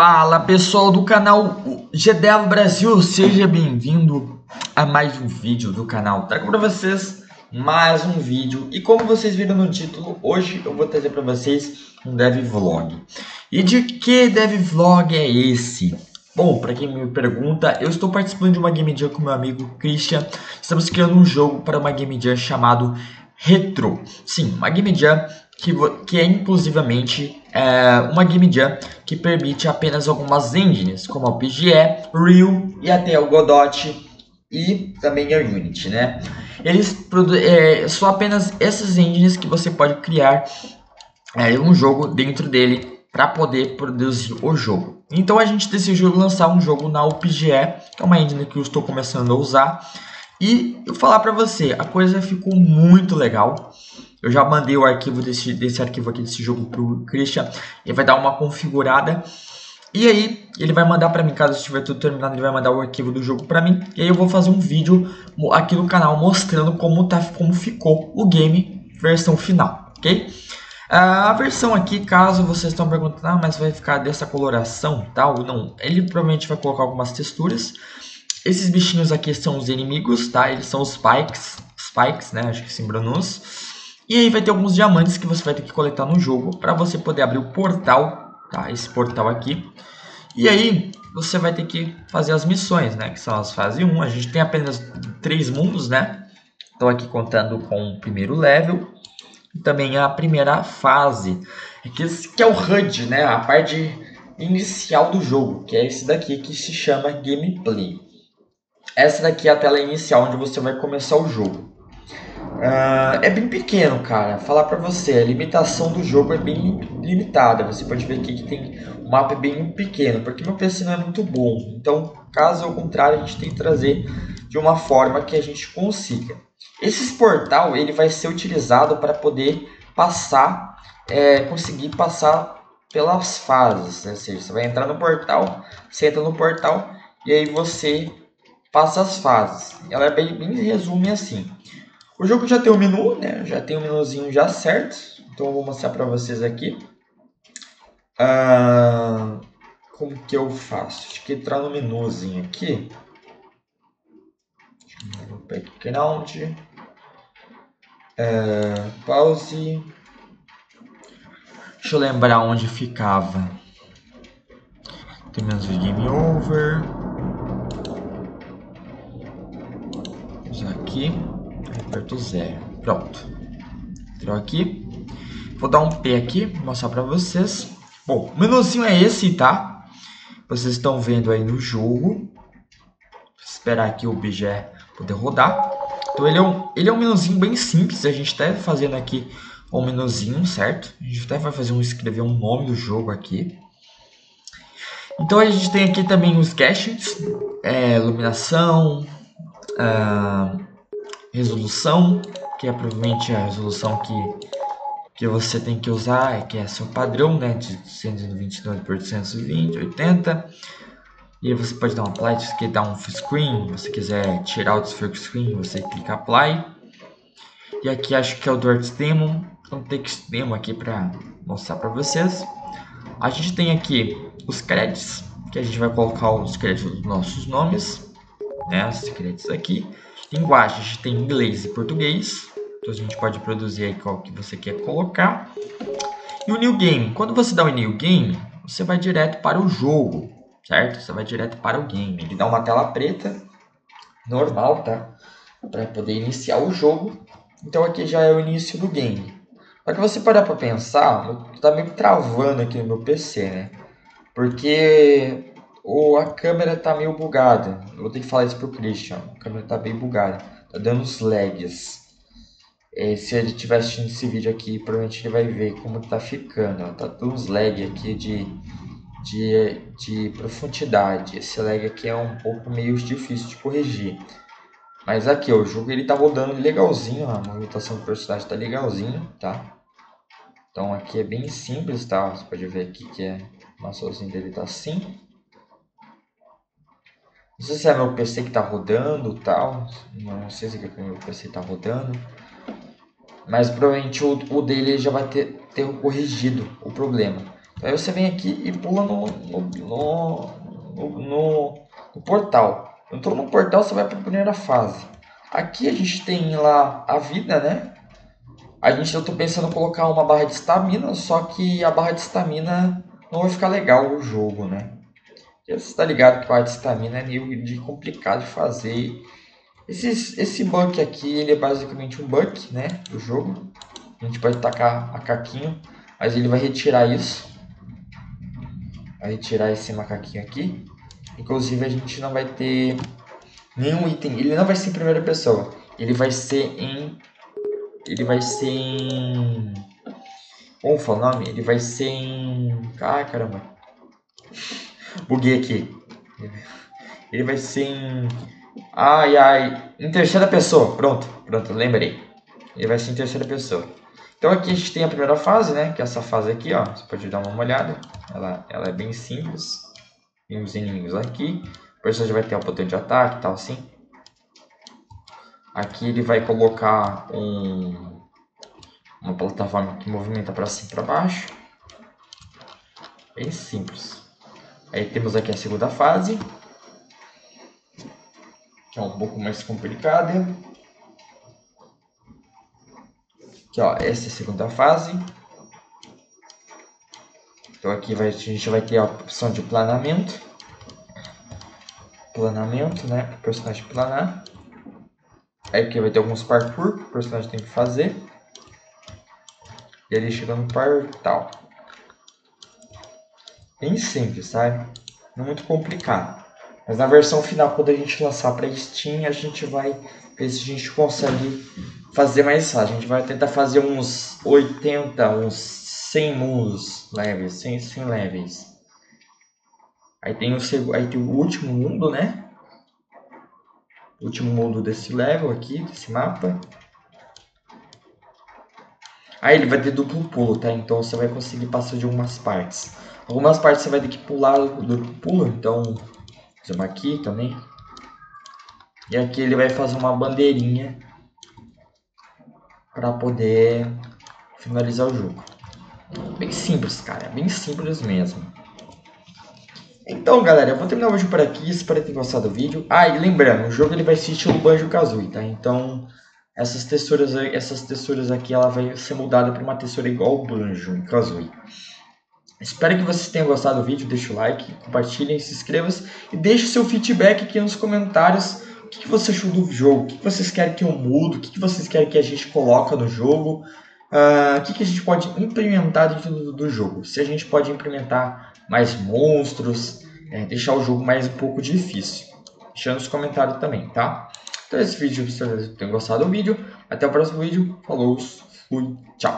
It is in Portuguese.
Fala pessoal do canal GDEV Brasil, seja bem-vindo a mais um vídeo do canal. Trago para vocês mais um vídeo e como vocês viram no título, hoje eu vou trazer para vocês um Dev Vlog. E de que Dev Vlog é esse? Bom, para quem me pergunta, eu estou participando de uma Game Jam com meu amigo Christian. Estamos criando um jogo para uma Game Jam chamado Retro. Sim, uma Game Jam que, que é inclusivamente é, uma Game Jam que permite apenas algumas engines, como a PGE, Real e até o Godot e também a Unity, né? Eles é, são apenas essas engines que você pode criar é, um jogo dentro dele para poder produzir o jogo. Então a gente decidiu lançar um jogo na UPGE, que é uma engine que eu estou começando a usar. E eu falar para você, a coisa ficou muito legal. Eu já mandei o arquivo desse, desse arquivo aqui desse jogo pro Christian. Ele vai dar uma configurada. E aí, ele vai mandar para mim, caso estiver tudo terminado, ele vai mandar o arquivo do jogo para mim. E aí eu vou fazer um vídeo aqui no canal mostrando como, tá, como ficou o game versão final, ok? A versão aqui, caso vocês estão perguntando, ah, mas vai ficar dessa coloração tal, não. Ele provavelmente vai colocar algumas texturas. Esses bichinhos aqui são os inimigos, tá? Eles são os spikes, spikes, né? Acho que se pronuncia. E aí vai ter alguns diamantes que você vai ter que coletar no jogo para você poder abrir o portal, tá? Esse portal aqui. E aí você vai ter que fazer as missões, né? Que são as fases 1. A gente tem apenas três mundos, né? Estou aqui contando com o primeiro level. E também a primeira fase. Que é o HUD, né? A parte inicial do jogo. Que é esse daqui que se chama Gameplay. Essa daqui é a tela inicial onde você vai começar o jogo. Uh, é bem pequeno, cara. Falar pra você, a limitação do jogo é bem limitada. Você pode ver aqui que tem um mapa bem pequeno, porque meu PC não é muito bom. Então, caso ao contrário, a gente tem que trazer de uma forma que a gente consiga. Esse portal ele vai ser utilizado para poder passar, é, conseguir passar pelas fases. Né? Ou seja, você vai entrar no portal, você entra no portal e aí você passa as fases. Ela é bem, bem resume assim. O jogo já tem o um menu, né? Já tem o um menuzinho já certo. Então eu vou mostrar para vocês aqui. Ah, como que eu faço? Acho que entrar no menuzinho aqui. Background. É, pause. Deixa eu lembrar onde ficava. Tem menos game over. Aqui aperto zero. Pronto. Entrou aqui. Vou dar um P aqui, mostrar para vocês. Bom, o menuzinho é esse, tá? Vocês estão vendo aí no jogo. Esperar aqui o objeto poder rodar. Então ele é um, ele é um menuzinho bem simples. A gente está fazendo aqui um menuzinho, certo? A gente até vai fazer um escrever um nome do jogo aqui. Então a gente tem aqui também os gadgets, é, iluminação, uh, resolução, que é provavelmente a resolução que, que você tem que usar, que é seu padrão, né, de 129 por 220, 80. E aí você pode dar um apply, se você dar um full screen, você quiser tirar o full screen, você clica apply. E aqui acho que é o Dwarf Demo, então text demo aqui para mostrar para vocês. A gente tem aqui os créditos, que a gente vai colocar os créditos dos nossos nomes, né, os créditos aqui. Linguagem, a gente tem inglês e português. Então a gente pode produzir aí qual que você quer colocar. E o New Game. Quando você dá o New Game, você vai direto para o jogo, certo? Você vai direto para o game. Ele dá uma tela preta, normal, tá? Para poder iniciar o jogo. Então aqui já é o início do game. Só que você parar para pensar, tá meio travando aqui no meu PC, né? Porque ou a câmera tá meio bugada. Vou ter que falar isso pro Christian. A câmera tá bem bugada. Tá dando uns lags. É, se ele estiver assistindo esse vídeo aqui, provavelmente ele vai ver como tá ficando. Ó. Tá dando uns lag aqui de, de, de profundidade. Esse lag aqui é um pouco meio difícil de corrigir. Mas aqui, ó, o jogo ele tá rodando legalzinho. A movimentação do personagem tá legalzinho, tá? Então aqui é bem simples, tá? Você pode ver aqui que é, o maçãzinho dele tá assim. Não sei se é meu PC que tá rodando tal. Não sei se é que meu PC tá rodando. Mas provavelmente o, o dele já vai ter, ter corrigido o problema. Aí você vem aqui e pula no, no, no, no, no, no portal. Entrou no portal, você vai para a primeira fase. Aqui a gente tem lá a vida, né? A gente, eu tô pensando em colocar uma barra de estamina, só que a barra de estamina não vai ficar legal o jogo, né? Você está ligado que barra de estamina é meio de complicado de fazer. Esse, esse buck aqui, ele é basicamente um buck, né? Do jogo. A gente pode tacar a caquinho, mas ele vai retirar isso. Vai retirar esse macaquinho aqui. Inclusive a gente não vai ter nenhum item. Ele não vai ser em primeira pessoa. Ele vai ser em. Ele vai ser em. Como foi o nome? Ele vai ser em. Ai caramba. Buguei aqui. Ele vai ser em. Ai ai. Em terceira pessoa. Pronto, pronto, lembrei. Ele vai ser em terceira pessoa. Então aqui a gente tem a primeira fase, né? Que é essa fase aqui, ó. Você pode dar uma olhada. Ela, ela é bem simples. Tem os inimigos aqui. O personagem vai ter o botão de ataque e tal assim. Aqui ele vai colocar um, uma plataforma que movimenta para cima e para baixo. Bem simples. Aí temos aqui a segunda fase. Que é um pouco mais complicada. Aqui, ó, essa é a segunda fase. Então aqui vai, a gente vai ter a opção de planamento. Planamento, né? Para o personagem planar. Aí aqui vai ter alguns parkour que o personagem tem que fazer. E ele chega no portal. Bem simples, sabe? Não muito complicado. Mas na versão final, quando a gente lançar para Steam, a gente vai ver se a gente consegue fazer mais fácil. A gente vai tentar fazer uns 80, uns 100 mundos leves, 100, 100 levels. Aí tem, o, aí tem o último mundo, né? O último mundo desse level aqui, desse mapa. Aí ele vai ter duplo pulo, tá? Então você vai conseguir passar de algumas partes. Algumas partes você vai ter que pular o duplo pulo, então... Vamos aqui também. E aqui ele vai fazer uma bandeirinha para poder finalizar o jogo. Bem simples, cara. Bem simples mesmo. Então, galera, eu vou terminar o vídeo por aqui. Espero ter gostado do vídeo. Ah, e lembrando, o jogo ele vai ser estilo Banjo-Kazooie, tá? Então, essas texturas, essas texturas aqui, ela vai ser mudada para uma textura igual ao Banjo e Kazooie. Espero que vocês tenham gostado do vídeo. Deixa o like, compartilhem, se inscrevam e deixe seu feedback aqui nos comentários. O que, você achou do jogo? O que, vocês querem que eu mudo? O que, vocês querem que a gente coloque no jogo? Uh, o que, que, a gente pode implementar dentro do, do, jogo? Se a gente pode implementar mais monstros, é, deixar o jogo mais um pouco difícil. Deixa nos comentários também, tá? Então esse vídeo, espero que vocês tenham gostado do vídeo. Até o próximo vídeo. Falou, fui.